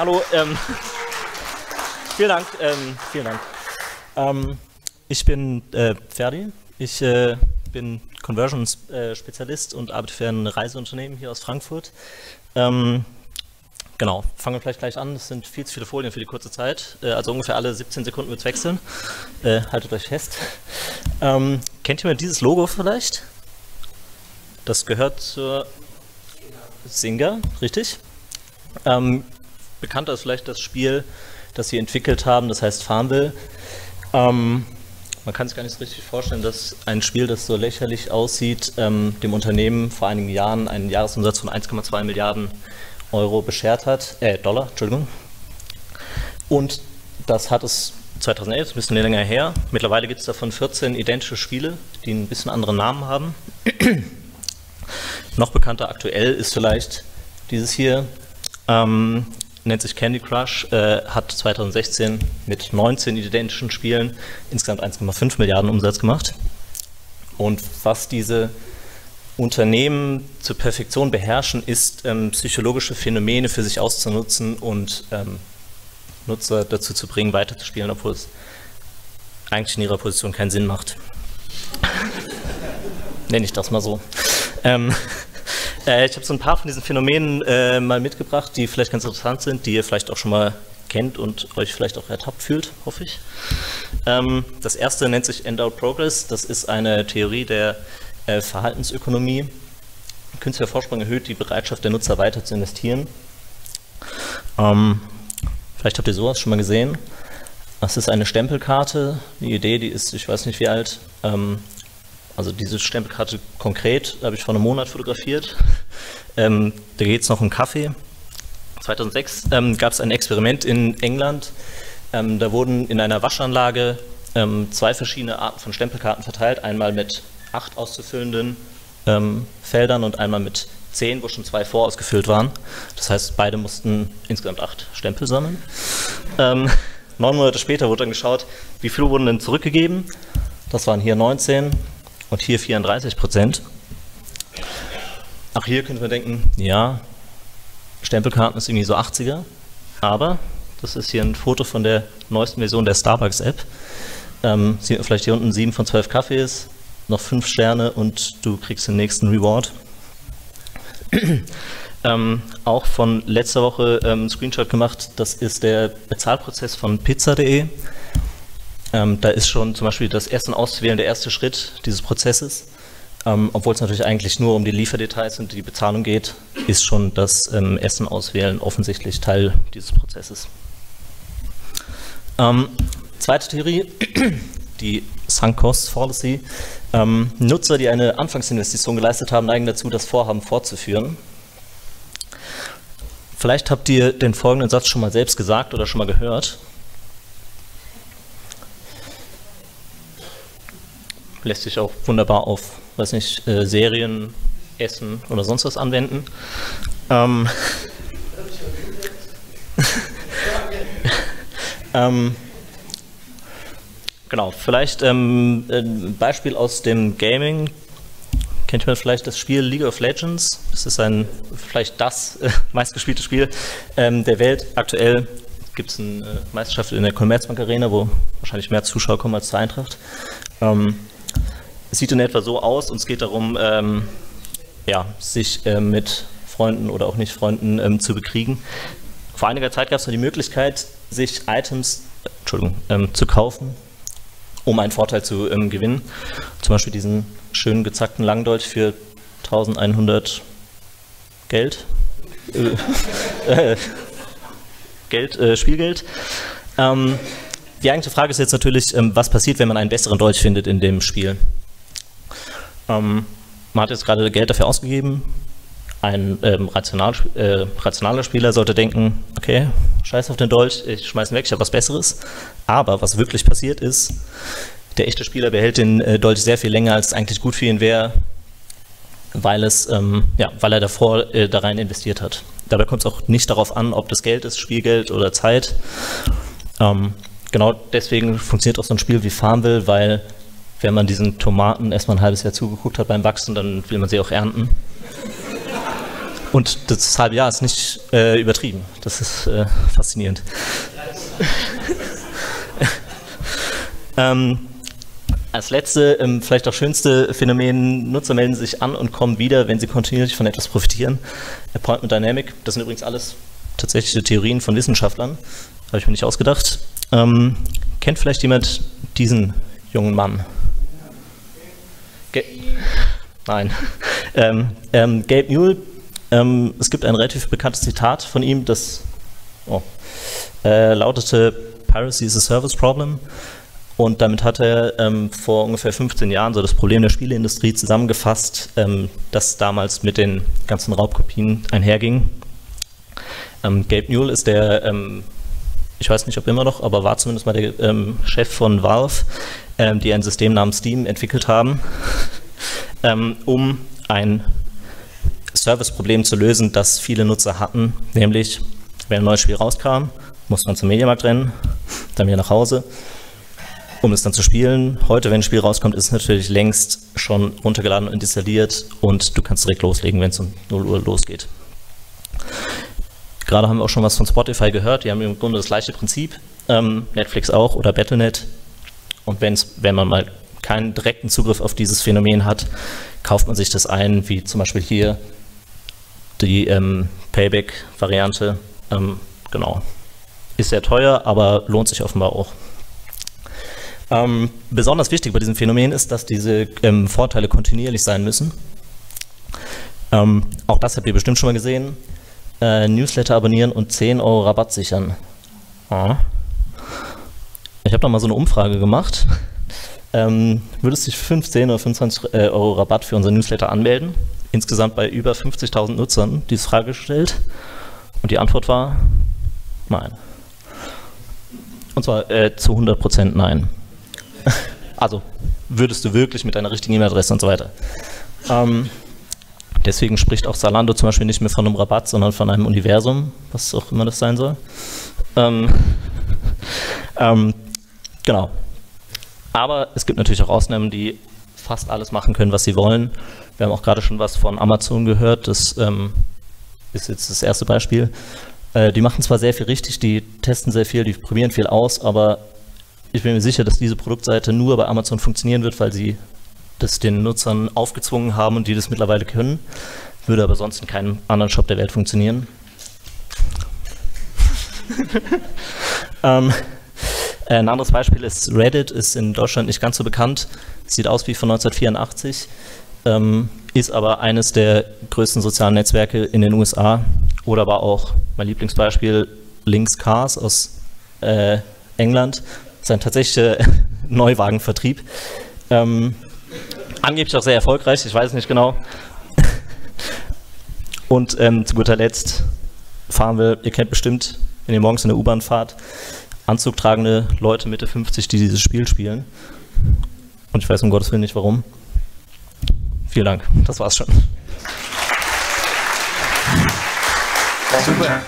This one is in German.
hallo. Ähm, vielen Dank. Ähm, vielen Dank. Ähm, ich bin äh, Ferdi. Ich äh, bin Conversion-Spezialist und arbeite für ein Reiseunternehmen hier aus Frankfurt. Ähm, genau, fangen wir vielleicht gleich an. Es sind viel zu viele Folien für die kurze Zeit. Äh, also ungefähr alle 17 Sekunden wird es wechseln. Äh, haltet euch fest. Ähm, kennt jemand dieses Logo vielleicht? Das gehört zur Singer, richtig? Ähm, bekannter ist vielleicht das Spiel, das sie entwickelt haben, das heißt Farmville. Ähm, man kann sich gar nicht so richtig vorstellen, dass ein Spiel, das so lächerlich aussieht, ähm, dem Unternehmen vor einigen Jahren einen Jahresumsatz von 1,2 Milliarden Euro beschert hat, äh, Dollar, Entschuldigung. Und das hat es 2011, ein bisschen länger her. Mittlerweile gibt es davon 14 identische Spiele, die ein bisschen anderen Namen haben. Noch bekannter aktuell ist vielleicht dieses hier, ähm, nennt sich Candy Crush, äh, hat 2016 mit 19 identischen Spielen insgesamt 1,5 Milliarden Umsatz gemacht. Und was diese Unternehmen zur Perfektion beherrschen, ist ähm, psychologische Phänomene für sich auszunutzen und ähm, Nutzer dazu zu bringen, weiterzuspielen, obwohl es eigentlich in ihrer Position keinen Sinn macht. Nenne ich das mal so. Ähm, äh, ich habe so ein paar von diesen Phänomenen äh, mal mitgebracht, die vielleicht ganz interessant sind, die ihr vielleicht auch schon mal kennt und euch vielleicht auch ertappt fühlt, hoffe ich. Ähm, das erste nennt sich Endowed Progress. Das ist eine Theorie der äh, Verhaltensökonomie. Künstlicher Vorsprung erhöht die Bereitschaft der Nutzer weiter zu investieren. Ähm, vielleicht habt ihr sowas schon mal gesehen. Das ist eine Stempelkarte. Die Idee, die ist, ich weiß nicht wie alt, ähm, also diese Stempelkarte konkret habe ich vor einem Monat fotografiert. Ähm, da geht es noch um Kaffee. 2006 ähm, gab es ein Experiment in England. Ähm, da wurden in einer Waschanlage ähm, zwei verschiedene Arten von Stempelkarten verteilt. Einmal mit acht auszufüllenden ähm, Feldern und einmal mit zehn, wo schon zwei vorausgefüllt waren. Das heißt, beide mussten insgesamt acht Stempel sammeln. Ähm, neun Monate später wurde dann geschaut, wie viele wurden denn zurückgegeben. Das waren hier 19, und hier 34 Prozent. Auch hier könnte man denken, ja, Stempelkarten ist irgendwie so 80er, aber das ist hier ein Foto von der neuesten Version der Starbucks-App. Ähm, sieht man vielleicht hier unten 7 von 12 Kaffees, noch 5 Sterne und du kriegst den nächsten Reward. ähm, auch von letzter Woche ähm, Screenshot gemacht, das ist der Bezahlprozess von pizza.de. Ähm, da ist schon zum Beispiel das Essen auszuwählen der erste Schritt dieses Prozesses. Ähm, Obwohl es natürlich eigentlich nur um die Lieferdetails und die Bezahlung geht, ist schon das ähm, Essen auswählen offensichtlich Teil dieses Prozesses. Ähm, zweite Theorie, die Sunk Cost Fallacy. Ähm, Nutzer, die eine Anfangsinvestition geleistet haben, neigen dazu, das Vorhaben fortzuführen. Vielleicht habt ihr den folgenden Satz schon mal selbst gesagt oder schon mal gehört. Lässt sich auch wunderbar auf, weiß nicht, äh, Serien, Essen oder sonst was anwenden. Ähm, ähm, genau, vielleicht ähm, ein Beispiel aus dem Gaming. Kennt man vielleicht das Spiel League of Legends? Das ist ein, vielleicht das äh, meistgespielte Spiel ähm, der Welt. Aktuell gibt es eine äh, Meisterschaft in der Commerzbank Arena, wo wahrscheinlich mehr Zuschauer kommen als zur Eintracht. Ähm, es sieht in etwa so aus und es geht darum, ähm, ja, sich äh, mit Freunden oder auch nicht Freunden ähm, zu bekriegen. Vor einiger Zeit gab es noch die Möglichkeit, sich Items ähm, zu kaufen, um einen Vorteil zu ähm, gewinnen. Zum Beispiel diesen schönen gezackten Langdeutsch für 1100 Geld. Äh, äh, Geld, äh, Spielgeld. Ähm, die eigentliche Frage ist jetzt natürlich, ähm, was passiert, wenn man einen besseren Deutsch findet in dem Spiel? Ähm, man hat jetzt gerade Geld dafür ausgegeben. Ein ähm, rational, äh, rationaler Spieler sollte denken, okay, scheiß auf den Dolch, ich schmeiß ihn weg, ich habe was Besseres. Aber was wirklich passiert ist, der echte Spieler behält den äh, Dolch sehr viel länger, als es eigentlich gut für ihn wäre, weil, ähm, ja, weil er davor äh, da rein investiert hat. Dabei kommt es auch nicht darauf an, ob das Geld ist, Spielgeld oder Zeit. Ähm, genau deswegen funktioniert auch so ein Spiel wie Farmville, weil wenn man diesen Tomaten erstmal ein halbes Jahr zugeguckt hat beim Wachsen, dann will man sie auch ernten. Und das halbe Jahr ist nicht äh, übertrieben. Das ist äh, faszinierend. ähm, als letzte, ähm, vielleicht auch schönste Phänomen, Nutzer melden sich an und kommen wieder, wenn sie kontinuierlich von etwas profitieren. Appointment Dynamic, das sind übrigens alles tatsächliche Theorien von Wissenschaftlern, habe ich mir nicht ausgedacht. Ähm, kennt vielleicht jemand diesen jungen Mann? Nein. ähm, ähm, Gabe Newell, ähm, es gibt ein relativ bekanntes Zitat von ihm, das oh, äh, lautete Piracy is a service problem. Und damit hat er ähm, vor ungefähr 15 Jahren so das Problem der Spieleindustrie zusammengefasst, ähm, das damals mit den ganzen Raubkopien einherging. Ähm, Gabe Newell ist der, ähm, ich weiß nicht ob immer noch, aber war zumindest mal der ähm, Chef von Valve, ähm, die ein System namens Steam entwickelt haben, um ein Serviceproblem zu lösen, das viele Nutzer hatten, nämlich wenn ein neues Spiel rauskam, muss man zum Mediamarkt rennen, dann wieder nach Hause um es dann zu spielen. Heute, wenn ein Spiel rauskommt, ist es natürlich längst schon runtergeladen und installiert und du kannst direkt loslegen, wenn es um 0 Uhr losgeht. Gerade haben wir auch schon was von Spotify gehört, die haben im Grunde das gleiche Prinzip, ähm, Netflix auch oder Battlenet. Und wenn's, wenn man mal keinen direkten Zugriff auf dieses Phänomen hat, kauft man sich das ein, wie zum Beispiel hier die ähm, Payback-Variante. Ähm, genau. Ist sehr teuer, aber lohnt sich offenbar auch. Ähm, besonders wichtig bei diesem Phänomen ist, dass diese ähm, Vorteile kontinuierlich sein müssen. Ähm, auch das habt ihr bestimmt schon mal gesehen. Äh, Newsletter abonnieren und 10 Euro Rabatt sichern. Ah. Ich habe da mal so eine Umfrage gemacht. Ähm, würdest du dich 15 oder 25 äh, Euro Rabatt für unser Newsletter anmelden? Insgesamt bei über 50.000 Nutzern diese Frage gestellt. Und die Antwort war nein. Und zwar äh, zu 100% nein. Also würdest du wirklich mit deiner richtigen E-Mail-Adresse und so weiter. Ähm, deswegen spricht auch Salando zum Beispiel nicht mehr von einem Rabatt, sondern von einem Universum, was auch immer das sein soll. Ähm, ähm, genau. Aber es gibt natürlich auch Ausnahmen, die fast alles machen können, was sie wollen. Wir haben auch gerade schon was von Amazon gehört, das ähm, ist jetzt das erste Beispiel. Äh, die machen zwar sehr viel richtig, die testen sehr viel, die probieren viel aus, aber ich bin mir sicher, dass diese Produktseite nur bei Amazon funktionieren wird, weil sie das den Nutzern aufgezwungen haben und die das mittlerweile können. Würde aber sonst in keinem anderen Shop der Welt funktionieren. ähm, ein anderes Beispiel ist Reddit, ist in Deutschland nicht ganz so bekannt, sieht aus wie von 1984, ähm, ist aber eines der größten sozialen Netzwerke in den USA oder aber auch mein Lieblingsbeispiel Links Cars aus äh, England, sein tatsächlicher Neuwagenvertrieb. Ähm, angeblich auch sehr erfolgreich, ich weiß es nicht genau. Und ähm, zu guter Letzt fahren wir, ihr kennt bestimmt, wenn ihr morgens in der U-Bahn fahrt, anzugtragende Leute Mitte 50, die dieses Spiel spielen. Und ich weiß um Gottes Willen nicht warum. Vielen Dank, das war's schon. Super.